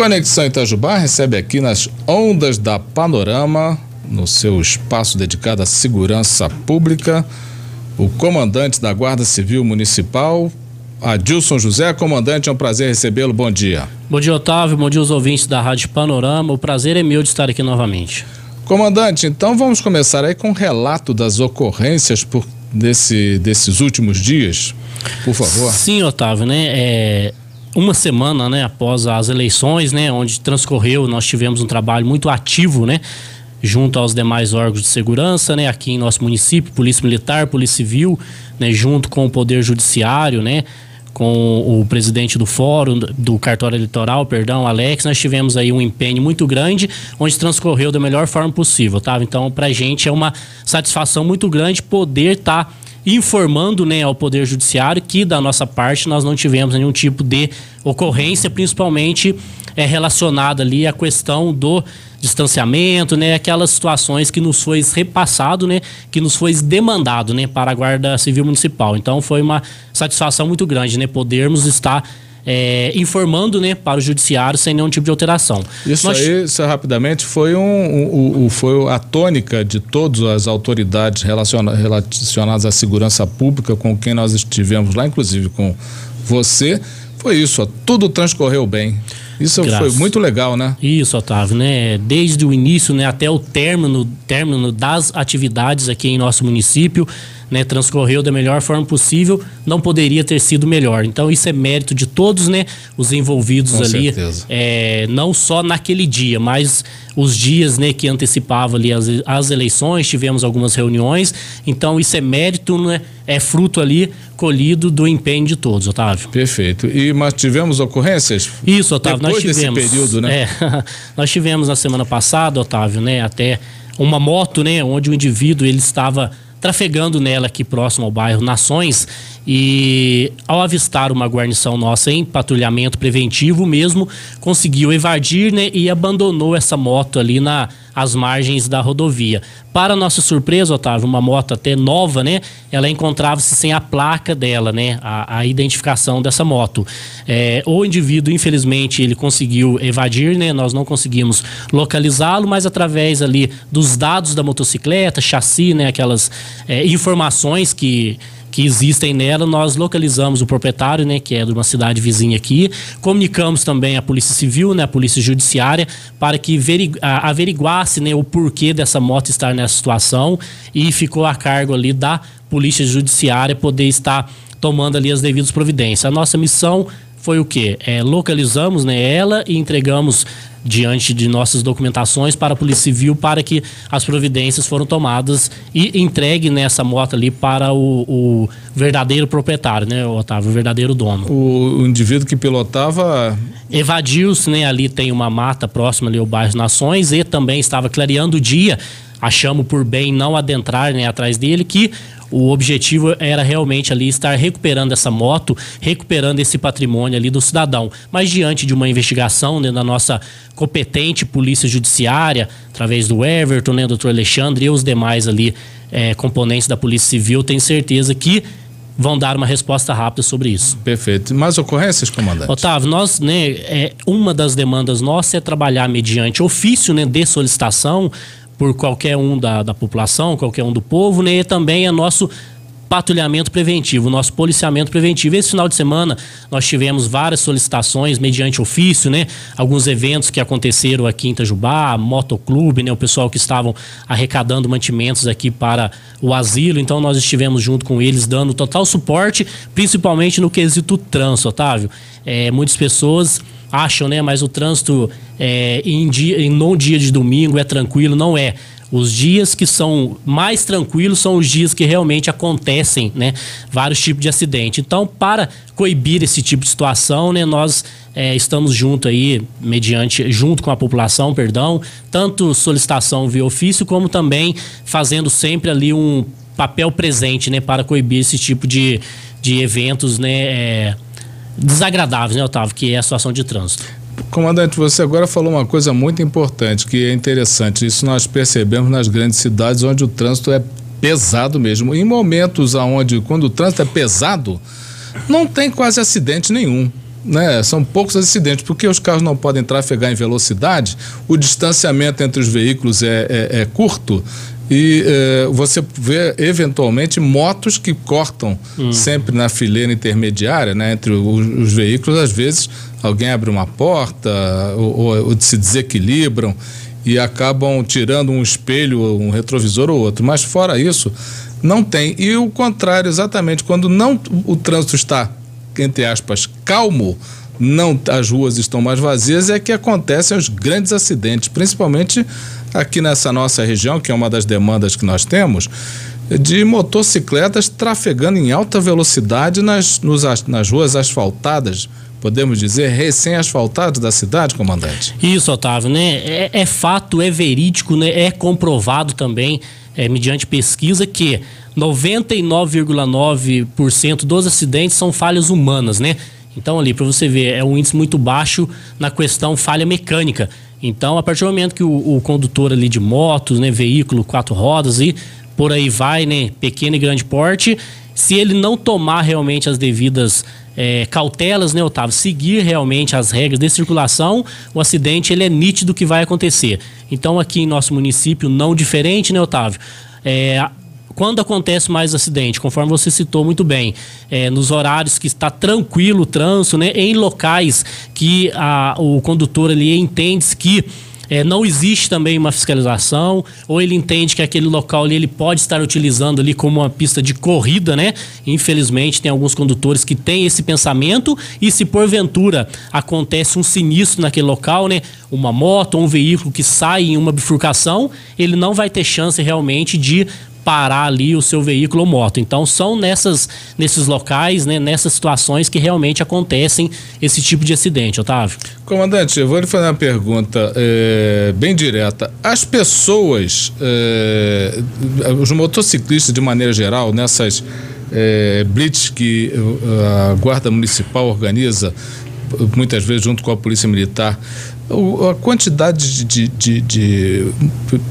Conexão Itajubá recebe aqui nas ondas da Panorama, no seu espaço dedicado à segurança pública, o comandante da Guarda Civil Municipal, Adilson José. Comandante, é um prazer recebê-lo. Bom dia. Bom dia, Otávio. Bom dia aos ouvintes da Rádio Panorama. O prazer é meu de estar aqui novamente. Comandante, então vamos começar aí com um relato das ocorrências por, desse, desses últimos dias, por favor. Sim, Otávio, né? É, uma semana, né, após as eleições, né, onde transcorreu, nós tivemos um trabalho muito ativo, né, junto aos demais órgãos de segurança, né, aqui em nosso município, Polícia Militar, Polícia Civil, né, junto com o Poder Judiciário, né, com o presidente do fórum, do cartório eleitoral, perdão, Alex, nós tivemos aí um empenho muito grande, onde transcorreu da melhor forma possível, tá? Então, pra gente é uma satisfação muito grande poder estar tá informando né, ao Poder Judiciário que, da nossa parte, nós não tivemos nenhum tipo de ocorrência, principalmente é, relacionada ali à questão do distanciamento, né, aquelas situações que nos foi repassado, né, que nos foi demandado, né, para a Guarda Civil Municipal. Então foi uma satisfação muito grande, né, podermos estar é, informando né, para o judiciário sem nenhum tipo de alteração. Isso Nós... aí, isso, rapidamente, foi, um, um, um, foi a tônica de todas as autoridades relacionadas à segurança pública com quem nós estivemos lá, inclusive com você. Foi isso, ó, tudo transcorreu bem. Isso Graças. foi muito legal, né? Isso, Otávio, né? Desde o início né, até o término, término das atividades aqui em nosso município né, transcorreu da melhor forma possível, não poderia ter sido melhor. Então isso é mérito de todos, né, os envolvidos Com ali, é, não só naquele dia, mas os dias, né, que antecipava ali as, as eleições, tivemos algumas reuniões. Então isso é mérito, né, é fruto ali colhido do empenho de todos, Otávio. Perfeito. E mas tivemos ocorrências? Isso, Otávio, Depois nós tivemos. Desse período, né? É, nós tivemos na semana passada, Otávio, né, até uma moto, né, onde o indivíduo ele estava trafegando nela aqui próximo ao bairro Nações e ao avistar uma guarnição nossa em patrulhamento preventivo mesmo, conseguiu evadir né, e abandonou essa moto ali na às margens da rodovia. Para nossa surpresa, Otávio, uma moto até nova, né? Ela encontrava-se sem a placa dela, né? A, a identificação dessa moto. É, o indivíduo, infelizmente, ele conseguiu evadir, né? Nós não conseguimos localizá-lo, mas através ali dos dados da motocicleta, chassi, né? Aquelas é, informações que que existem nela, nós localizamos o proprietário, né, que é de uma cidade vizinha aqui, comunicamos também a Polícia Civil, né, a Polícia Judiciária, para que averiguasse, né, o porquê dessa moto estar nessa situação e ficou a cargo ali da Polícia Judiciária poder estar tomando ali as devidas providências. A nossa missão foi o quê? É, localizamos né, ela e entregamos diante de nossas documentações para a Polícia Civil para que as providências foram tomadas e entregue nessa moto ali para o, o verdadeiro proprietário, né, Otávio, o verdadeiro dono. O, o indivíduo que pilotava evadiu-se, né? Ali tem uma mata próxima ali ao bairro Nações e também estava clareando o dia. Achamos por bem não adentrar né, atrás dele que o objetivo era realmente ali estar recuperando essa moto, recuperando esse patrimônio ali do cidadão. Mas diante de uma investigação né, da nossa competente polícia judiciária, através do Everton, né, doutor Alexandre e os demais ali é, componentes da Polícia Civil, tenho certeza que vão dar uma resposta rápida sobre isso. Perfeito. Mais ocorrências, comandante? Otávio, nós, né, é, uma das demandas nossas é trabalhar mediante ofício né, de solicitação por qualquer um da, da população, qualquer um do povo, né? E também é nosso patrulhamento preventivo, nosso policiamento preventivo. Esse final de semana nós tivemos várias solicitações mediante ofício, né? Alguns eventos que aconteceram aqui em Itajubá, motoclube, né? O pessoal que estavam arrecadando mantimentos aqui para o asilo. Então nós estivemos junto com eles dando total suporte, principalmente no quesito trânsito, Otávio. É, muitas pessoas acham, né? Mas o trânsito é, em, dia, em no dia de domingo é tranquilo, não é. Os dias que são mais tranquilos são os dias que realmente acontecem, né? Vários tipos de acidente. Então, para coibir esse tipo de situação, né? Nós é, estamos junto aí, mediante, junto com a população, perdão, tanto solicitação via ofício, como também fazendo sempre ali um papel presente, né? Para coibir esse tipo de, de eventos, né? É, desagradáveis, né, Otávio? Que é a situação de trânsito. Comandante, você agora falou uma coisa muito importante, que é interessante. Isso nós percebemos nas grandes cidades onde o trânsito é pesado mesmo. Em momentos onde, quando o trânsito é pesado, não tem quase acidente nenhum. né, são poucos acidentes, porque os carros não podem trafegar em velocidade, o distanciamento entre os veículos é, é, é curto e é, você vê eventualmente motos que cortam hum. sempre na fileira intermediária, né, entre os, os, veículos, às vezes alguém abre uma porta ou, ou, ou se desequilibram e acabam tirando um espelho, um retrovisor ou outro. Mas fora isso, não tem. E o contrário, exatamente, quando não o trânsito está, entre aspas, calmo, não as ruas estão mais vazias, é que acontecem os grandes acidentes, principalmente aqui nessa nossa região, que é uma das demandas que nós temos, de motocicletas trafegando em alta velocidade nas, nos, nas ruas asfaltadas, podemos dizer, recém-asfaltadas da cidade, comandante? Isso, Otávio, né? É, é fato, é verídico, né? é comprovado também, é, mediante pesquisa, que 99,9% dos acidentes são falhas humanas, né? Então, ali, para você ver, é um índice muito baixo na questão falha mecânica. Então, a partir do momento que o, o condutor ali de motos, né, veículo, quatro rodas e por aí vai, né, pequeno e grande porte, se ele não tomar realmente as devidas é, cautelas, né, Otávio, seguir realmente as regras de circulação, o acidente ele é nítido que vai acontecer. Então, aqui em nosso município, não diferente, né, Otávio? É, quando acontece mais acidente, conforme você citou muito bem, é, nos horários que está tranquilo o trânsito, né, em locais que a, o condutor ali entende que é, não existe também uma fiscalização, ou ele entende que aquele local ali ele pode estar utilizando ali como uma pista de corrida, né? Infelizmente, tem alguns condutores que têm esse pensamento, e se porventura acontece um sinistro naquele local, né? Uma moto ou um veículo que sai em uma bifurcação, ele não vai ter chance realmente de parar ali o seu veículo ou moto. Então são nessas, nesses locais, né, nessas situações que realmente acontecem esse tipo de acidente, Otávio. Comandante, eu vou lhe fazer uma pergunta é, bem direta. As pessoas, é, os motociclistas de maneira geral, nessas é, blitz que a Guarda Municipal organiza, muitas vezes junto com a Polícia Militar, a quantidade de, de, de,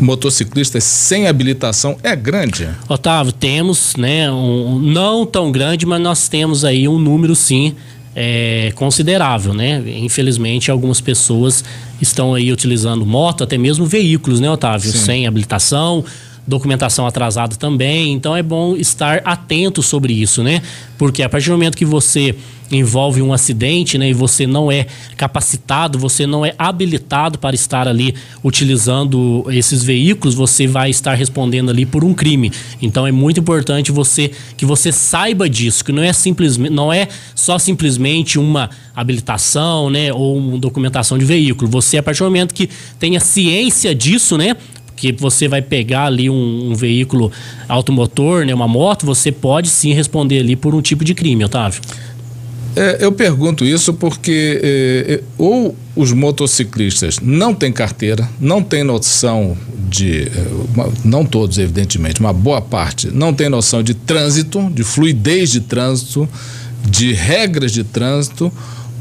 motociclistas sem habilitação é grande? Otávio, temos, né? Um, não tão grande, mas nós temos aí um número sim é, considerável, né? Infelizmente, algumas pessoas estão aí utilizando moto, até mesmo veículos, né, Otávio? Sim. Sem habilitação documentação atrasada também. Então é bom estar atento sobre isso, né? Porque a partir do momento que você envolve um acidente, né, e você não é capacitado, você não é habilitado para estar ali utilizando esses veículos, você vai estar respondendo ali por um crime. Então é muito importante você que você saiba disso, que não é simplesmente não é só simplesmente uma habilitação, né, ou uma documentação de veículo. Você a partir do momento que tenha ciência disso, né, que você vai pegar ali um, um, veículo automotor, né, uma moto, você pode sim responder ali por um tipo de crime, Otávio. É, eu pergunto isso porque é, é ou os motociclistas não têm carteira, não têm noção de. É, não todos, evidentemente, uma boa parte, não tem noção de trânsito, de fluidez de trânsito, de regras de trânsito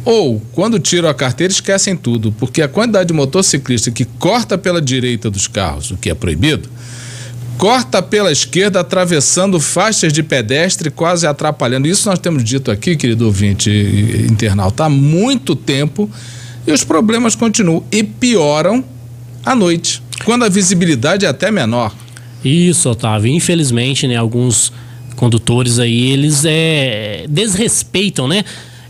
ou, quando tiram a carteira, esquecem tudo, porque a quantidade de motociclista que corta pela direita dos carros, o que é proibido, corta pela esquerda, atravessando faixas de pedestre, quase atrapalhando. Isso nós temos dito aqui, querido ouvinte internauta, há muito tempo, e os problemas continuam e pioram à noite, quando a visibilidade é até menor. Isso, Otávio. Infelizmente, né, alguns condutores aí, eles é, desrespeitam, né?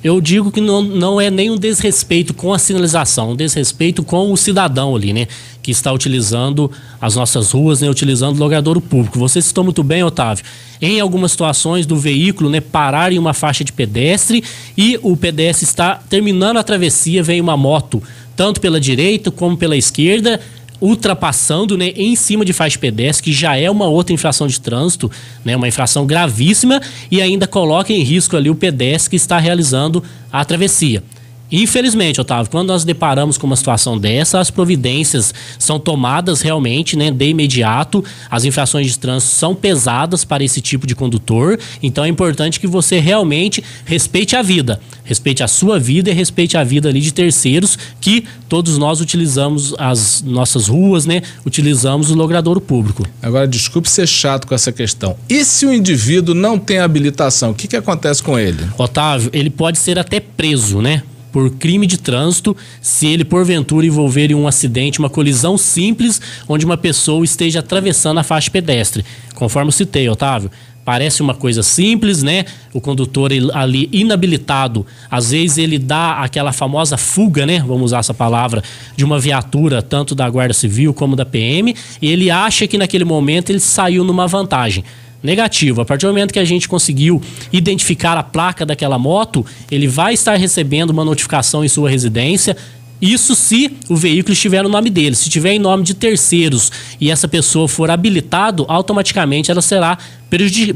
Eu digo que não, não é nenhum desrespeito com a sinalização, um desrespeito com o cidadão ali, né? Que está utilizando as nossas ruas, né? Utilizando o logradouro público. Você citou muito bem, Otávio. Em algumas situações do veículo, né? Parar em uma faixa de pedestre e o pedestre está terminando a travessia, vem uma moto, tanto pela direita como pela esquerda, ultrapassando né, em cima de faixa pedestre, que já é uma outra infração de trânsito, né, uma infração gravíssima, e ainda coloca em risco ali o pedestre que está realizando a travessia. Infelizmente, Otávio, quando nós deparamos com uma situação dessa, as providências são tomadas realmente né, de imediato. As infrações de trânsito são pesadas para esse tipo de condutor. Então é importante que você realmente respeite a vida, Respeite a sua vida e respeite a vida ali de terceiros, que todos nós utilizamos as nossas ruas, né? Utilizamos o logradouro público. Agora, desculpe ser chato com essa questão. E se o indivíduo não tem habilitação, o que, que acontece com ele? Otávio, ele pode ser até preso, né? por crime de trânsito se ele porventura envolver em um acidente, uma colisão simples, onde uma pessoa esteja atravessando a faixa pedestre. Conforme citei, Otávio, parece uma coisa simples, né? O condutor ali inabilitado, às vezes ele dá aquela famosa fuga, né? Vamos usar essa palavra, de uma viatura, tanto da Guarda Civil como da PM, e ele acha que naquele momento ele saiu numa vantagem negativo. A partir do momento que a gente conseguiu identificar a placa daquela moto, ele vai estar recebendo uma notificação em sua residência. Isso se o veículo estiver no nome dele. Se estiver em nome de terceiros e essa pessoa for habilitado, automaticamente ela será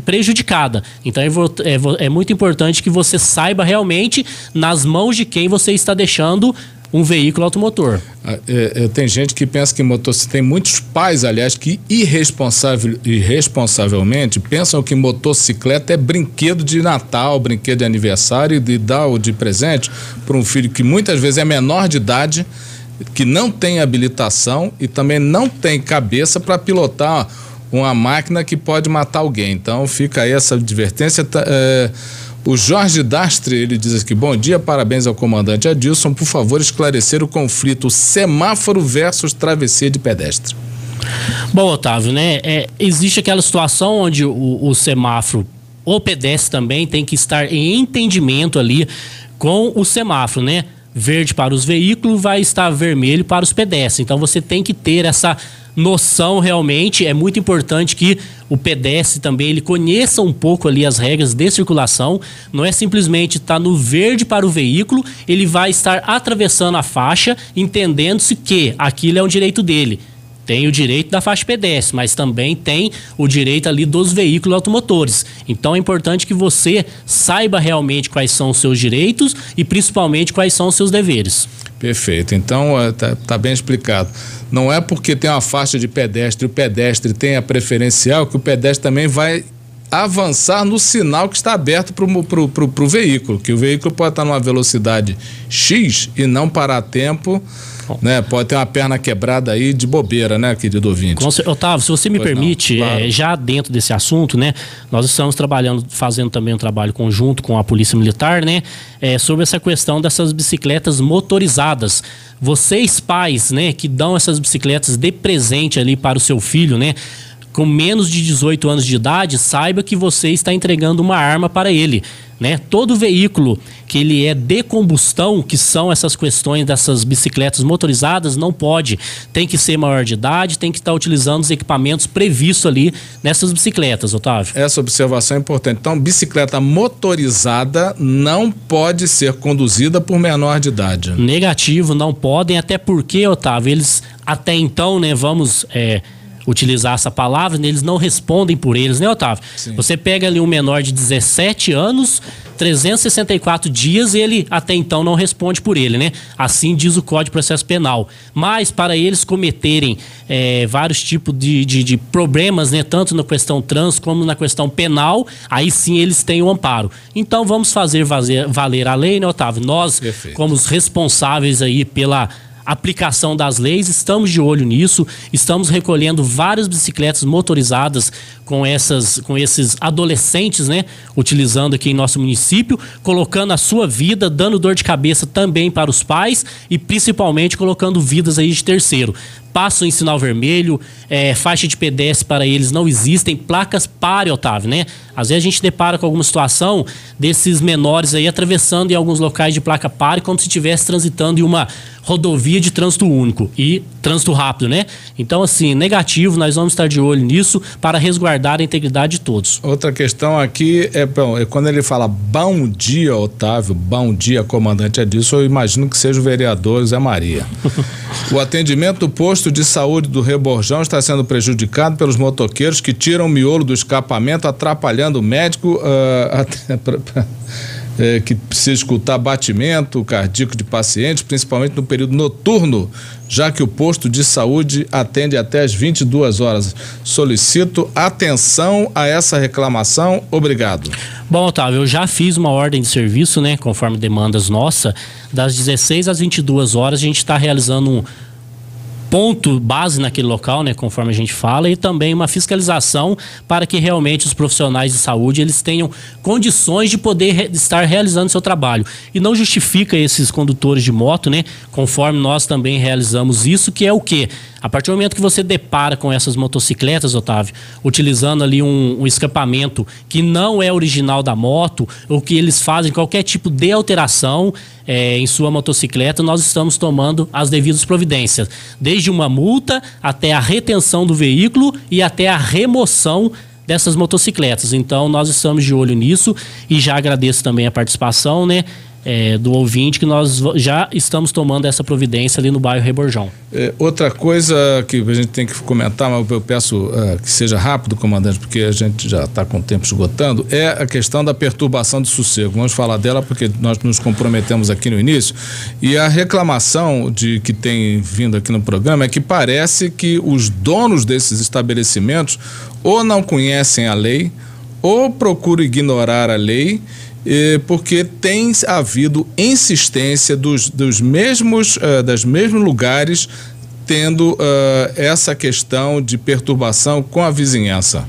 prejudicada. Então é, é, é muito importante que você saiba realmente nas mãos de quem você está deixando um veículo automotor. Ah, é, é, tem gente que pensa que motocicleta. Tem muitos pais, aliás, que irresponsável, irresponsavelmente pensam que motocicleta é brinquedo de Natal, brinquedo de aniversário, de dar o de presente para um filho que muitas vezes é menor de idade, que não tem habilitação e também não tem cabeça para pilotar uma máquina que pode matar alguém. Então fica aí essa advertência. É, o Jorge Dastre, ele diz aqui, bom dia, parabéns ao comandante Adilson, por favor esclarecer o conflito semáforo versus travessia de pedestre. Bom, Otávio, né, é, existe aquela situação onde o, o semáforo, o pedestre também tem que estar em entendimento ali com o semáforo, né? Verde para os veículos vai estar vermelho para os pedestres. Então você tem que ter essa noção realmente. É muito importante que o pedestre também ele conheça um pouco ali as regras de circulação. Não é simplesmente estar tá no verde para o veículo, ele vai estar atravessando a faixa, entendendo-se que aquilo é um direito dele. Tem o direito da faixa pedestre, mas também tem o direito ali dos veículos automotores. Então é importante que você saiba realmente quais são os seus direitos e principalmente quais são os seus deveres. Perfeito. Então está tá bem explicado. Não é porque tem uma faixa de pedestre e o pedestre tem a preferencial que o pedestre também vai avançar no sinal que está aberto para o veículo, que o veículo pode estar numa velocidade X e não parar tempo né? Pode ter uma perna quebrada aí de bobeira, né, querido ouvinte? Com, Otávio, se você me pois permite, não, claro. é, já dentro desse assunto, né, nós estamos trabalhando, fazendo também um trabalho conjunto com a Polícia Militar, né, é, sobre essa questão dessas bicicletas motorizadas. Vocês, pais, né, que dão essas bicicletas de presente ali para o seu filho, né, com menos de 18 anos de idade, saiba que você está entregando uma arma para ele. Né? Todo veículo que ele é de combustão, que são essas questões dessas bicicletas motorizadas, não pode. Tem que ser maior de idade, tem que estar utilizando os equipamentos previstos ali nessas bicicletas, Otávio. Essa observação é importante. Então, bicicleta motorizada não pode ser conduzida por menor de idade. Negativo, não podem, até porque, Otávio, eles até então, né, vamos. É, utilizar essa palavra, eles não respondem por eles, né, Otávio? Sim. Você pega ali um menor de 17 anos, 364 dias, e ele até então não responde por ele, né? Assim diz o Código de Processo Penal. Mas para eles cometerem é, vários tipos de, de, de, problemas, né? Tanto na questão trans como na questão penal, aí sim eles têm o amparo. Então vamos fazer valer a lei, né, Otávio? Nós, Perfeito. como os responsáveis aí pela aplicação das leis, estamos de olho nisso, estamos recolhendo várias bicicletas motorizadas com, essas, com esses adolescentes, né, utilizando aqui em nosso município, colocando a sua vida, dando dor de cabeça também para os pais e principalmente colocando vidas aí de terceiro passam em sinal vermelho, é, faixa de pedestre para eles não existem, placas pare, Otávio, né? Às vezes a gente depara com alguma situação desses menores aí atravessando em alguns locais de placa pare como se estivesse transitando em uma rodovia de trânsito único e trânsito rápido, né? Então, assim, negativo, nós vamos estar de olho nisso para resguardar a integridade de todos. Outra questão aqui é, bom, é quando ele fala bom dia, Otávio, bom dia, comandante Adilson, eu imagino que seja o vereador Zé Maria. o atendimento do posto de saúde do Reborjão está sendo prejudicado pelos motoqueiros que tiram o miolo do escapamento, atrapalhando o médico. Uh, é, que precisa escutar batimento cardíaco de pacientes, principalmente no período noturno, já que o posto de saúde atende até as 22 horas. Solicito atenção a essa reclamação. Obrigado. Bom, Otávio, eu já fiz uma ordem de serviço, né, conforme demandas nossa, das 16 às 22 horas a gente está realizando um ponto base naquele local, né, conforme a gente fala, e também uma fiscalização para que realmente os profissionais de saúde eles tenham condições de poder re estar realizando seu trabalho. E não justifica esses condutores de moto, né, conforme nós também realizamos isso, que é o quê? A partir do momento que você depara com essas motocicletas, Otávio, utilizando ali um, um escapamento que não é original da moto, ou que eles fazem qualquer tipo de alteração é, em sua motocicleta, nós estamos tomando as devidas providências. Desde uma multa até a retenção do veículo e até a remoção dessas motocicletas. Então nós estamos de olho nisso e já agradeço também a participação, né? É, do ouvinte que nós já estamos tomando essa providência ali no bairro Reborjão. É, outra coisa que a gente tem que comentar, mas eu peço uh, que seja rápido, comandante, porque a gente já está com o tempo esgotando, é a questão da perturbação de sossego. Vamos falar dela porque nós nos comprometemos aqui no início. E a reclamação de que tem vindo aqui no programa é que parece que os donos desses estabelecimentos ou não conhecem a lei ou procuram ignorar a lei porque tem havido insistência dos, dos mesmos, uh, das mesmos lugares tendo uh, essa questão de perturbação com a vizinhança.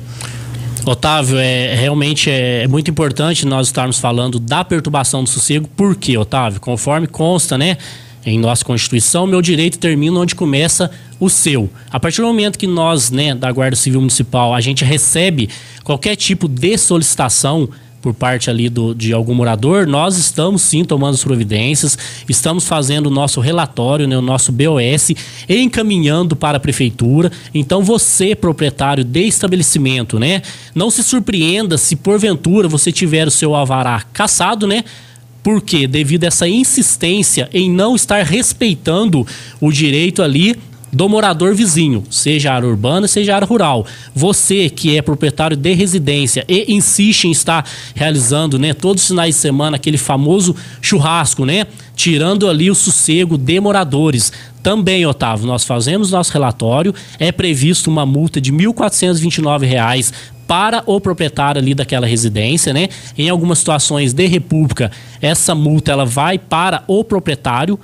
Otávio, é, realmente é, é, muito importante nós estarmos falando da perturbação do sossego, por quê, Otávio? Conforme consta, né, em nossa Constituição, meu direito termina onde começa o seu. A partir do momento que nós, né, da Guarda Civil Municipal, a gente recebe qualquer tipo de solicitação por parte ali do, de algum morador, nós estamos sim tomando as providências, estamos fazendo o nosso relatório, né, o nosso BOS, encaminhando para a prefeitura. Então você, proprietário de estabelecimento, né, não se surpreenda se porventura você tiver o seu avará caçado, né? Porque devido a essa insistência em não estar respeitando o direito ali do morador vizinho, seja área urbana, seja área rural. Você que é proprietário de residência e insiste em estar realizando, né, todos os finais de semana aquele famoso churrasco, né, tirando ali o sossego de moradores. Também, Otávio, nós fazemos nosso relatório, é previsto uma multa de R$ 1.429 para o proprietário ali daquela residência, né? Em algumas situações de república, essa multa ela vai para o proprietário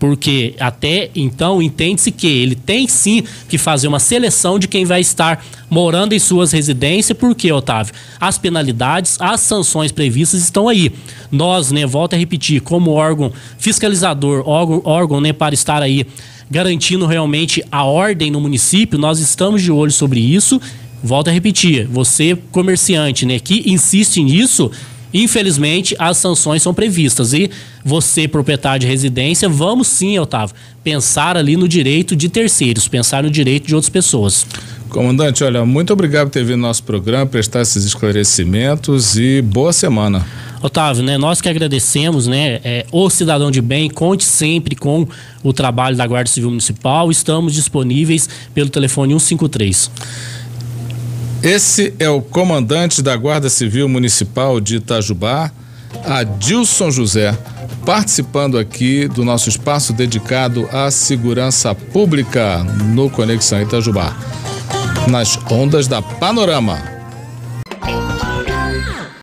porque até então entende-se que ele tem sim que fazer uma seleção de quem vai estar morando em suas residências, porque, Otávio, as penalidades, as sanções previstas estão aí. Nós, né, volto a repetir, como órgão fiscalizador, órgão, órgão né, para estar aí garantindo realmente a ordem no município, nós estamos de olho sobre isso. Volto a repetir, você comerciante, né, que insiste nisso, Infelizmente, as sanções são previstas e você, proprietário de residência, vamos sim, Otávio, pensar ali no direito de terceiros, pensar no direito de outras pessoas. Comandante, olha, muito obrigado por ter vindo no nosso programa, prestar esses esclarecimentos e boa semana. Otávio, né, nós que agradecemos, né, é, o cidadão de bem, conte sempre com o trabalho da Guarda Civil Municipal, estamos disponíveis pelo telefone 153. Esse é o comandante da Guarda Civil Municipal de Itajubá, Adilson José, participando aqui do nosso espaço dedicado à segurança pública no Conexão Itajubá, nas ondas da Panorama.